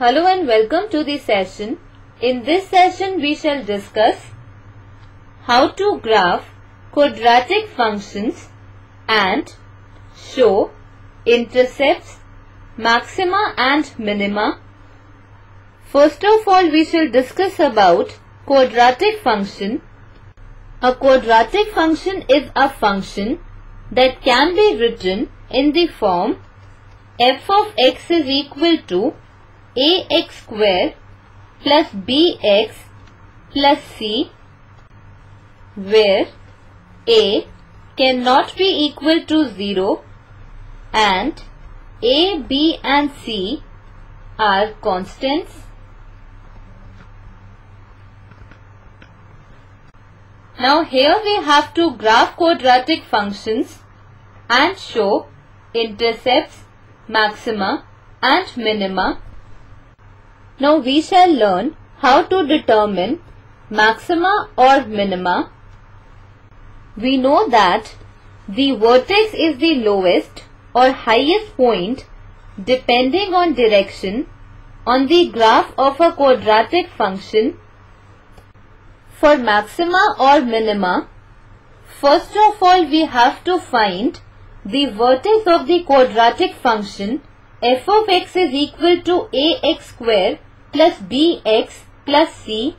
Hello and welcome to the session. In this session we shall discuss how to graph quadratic functions and show intercepts, maxima and minima. First of all we shall discuss about quadratic function. A quadratic function is a function that can be written in the form f of x is equal to ax square plus bx plus c where a cannot be equal to 0 and a, b and c are constants. Now here we have to graph quadratic functions and show intercepts, maxima and minima. Now we shall learn how to determine maxima or minima. We know that the vertex is the lowest or highest point depending on direction on the graph of a quadratic function. For maxima or minima, first of all we have to find the vertex of the quadratic function f of x is equal to ax square plus bx plus c.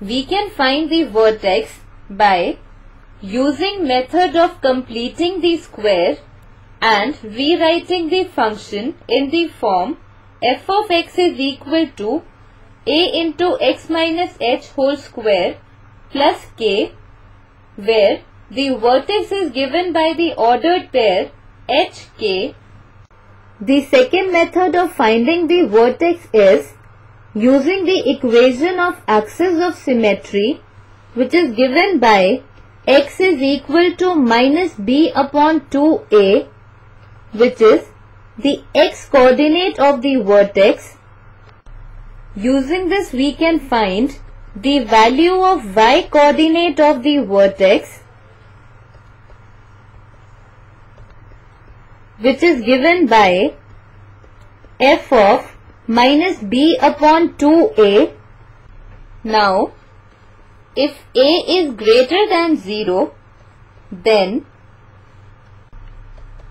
We can find the vertex by using method of completing the square and rewriting the function in the form f of x is equal to a into x minus h whole square plus k where the vertex is given by the ordered pair HK. The second method of finding the vertex is using the equation of axis of symmetry which is given by x is equal to minus b upon 2a which is the x coordinate of the vertex. Using this we can find the value of y coordinate of the vertex which is given by f of minus b upon 2a. Now, if a is greater than 0, then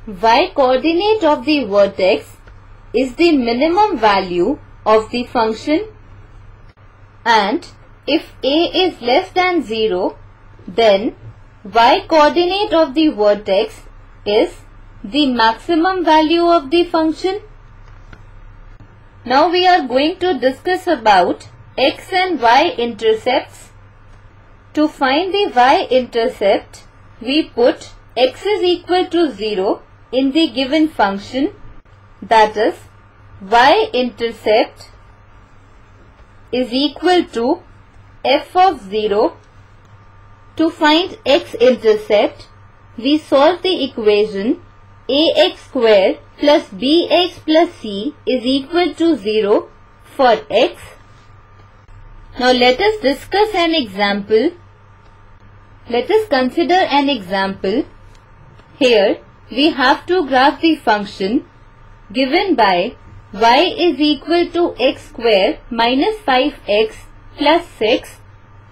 y coordinate of the vertex is the minimum value of the function and if a is less than 0, then y coordinate of the vertex is the maximum value of the function. Now we are going to discuss about x and y intercepts. To find the y-intercept, we put x is equal to 0 in the given function that is y-intercept is equal to f of 0. To find x-intercept, we solve the equation ax square plus bx plus c is equal to 0 for x. Now let us discuss an example. Let us consider an example. Here we have to graph the function given by y is equal to x square minus 5x plus 6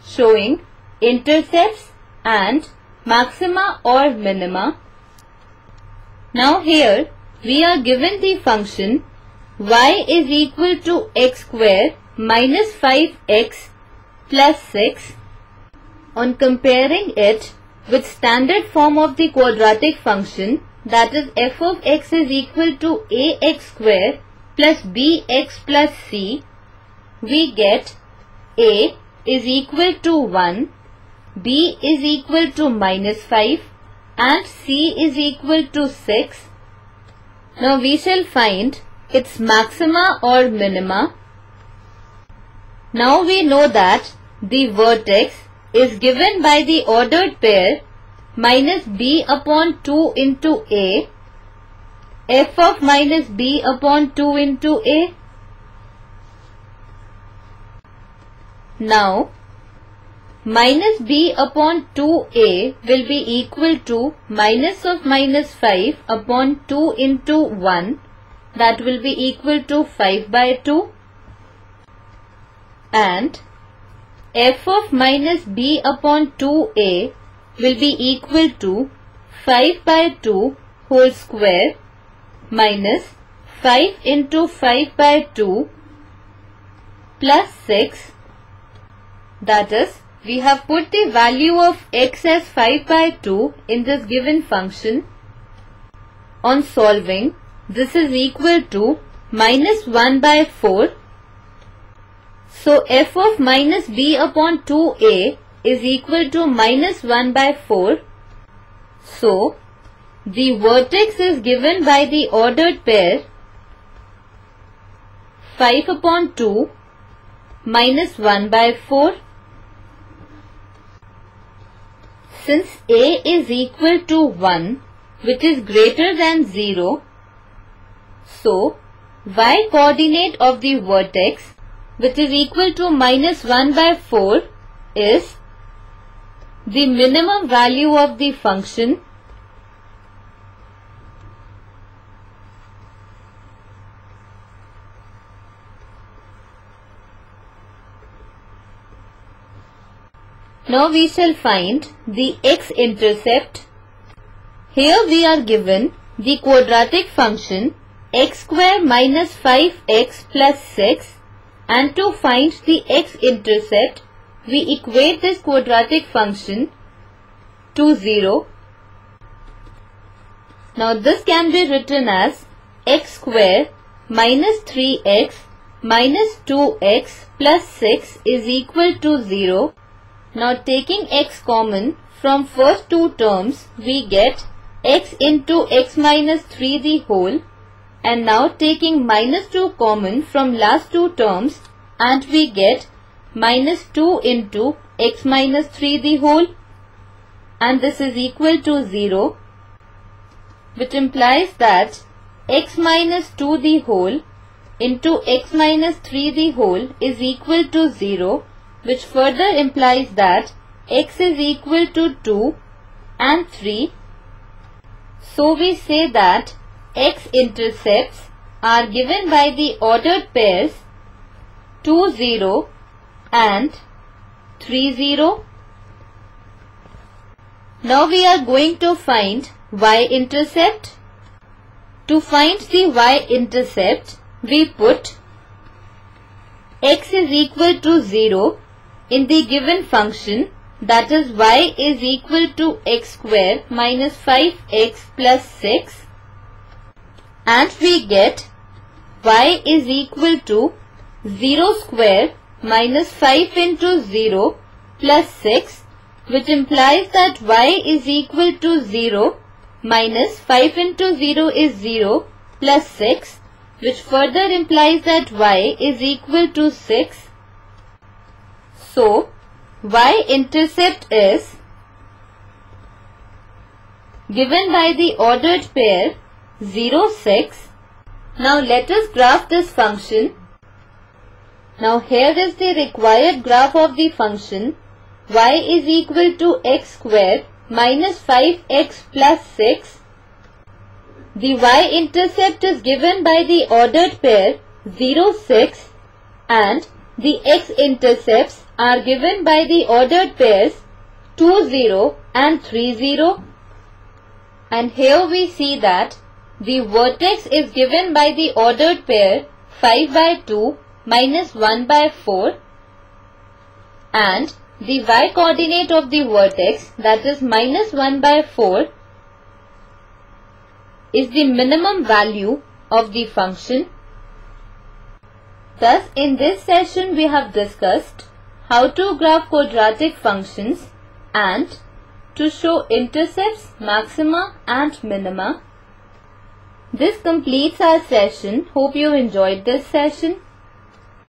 showing intercepts and maxima or minima now here we are given the function y is equal to x square minus 5x plus 6. On comparing it with standard form of the quadratic function that is f of x is equal to ax square plus bx plus c, we get a is equal to 1, b is equal to minus 5 and C is equal to 6. Now we shall find its maxima or minima. Now we know that the vertex is given by the ordered pair minus b upon 2 into a f of minus b upon 2 into a. Now minus b upon 2a will be equal to minus of minus 5 upon 2 into 1 that will be equal to 5 by 2 and f of minus b upon 2a will be equal to 5 by 2 whole square minus 5 into 5 by 2 plus 6 that is we have put the value of x as 5 by 2 in this given function. On solving, this is equal to minus 1 by 4. So f of minus b upon 2a is equal to minus 1 by 4. So, the vertex is given by the ordered pair 5 upon 2 minus 1 by 4 Since a is equal to 1 which is greater than 0, so y coordinate of the vertex which is equal to minus 1 by 4 is the minimum value of the function Now we shall find the x-intercept. Here we are given the quadratic function x square minus 5x plus 6 and to find the x-intercept we equate this quadratic function to 0. Now this can be written as x square minus 3x minus 2x plus 6 is equal to 0 now taking x common from first two terms we get x into x minus 3 the whole. And now taking minus 2 common from last two terms and we get minus 2 into x minus 3 the whole. And this is equal to 0 which implies that x minus 2 the whole into x minus 3 the whole is equal to 0 which further implies that x is equal to 2 and 3. So we say that x-intercepts are given by the ordered pairs 2 0 and 3 0. Now we are going to find y-intercept. To find the y-intercept, we put x is equal to 0 in the given function that is y is equal to x square minus 5x plus 6 and we get y is equal to 0 square minus 5 into 0 plus 6 which implies that y is equal to 0 minus 5 into 0 is 0 plus 6 which further implies that y is equal to 6 so, y-intercept is given by the ordered pair 0, 6. Now let us graph this function. Now here is the required graph of the function y is equal to x square minus 5x plus 6. The y-intercept is given by the ordered pair 0, 6 and the x-intercepts are given by the ordered pairs 2 0 and 3 0 and here we see that the vertex is given by the ordered pair 5 by 2 minus 1 by 4 and the y coordinate of the vertex that is minus 1 by 4 is the minimum value of the function. Thus in this session we have discussed how to graph quadratic functions and to show intercepts, maxima and minima. This completes our session. Hope you enjoyed this session.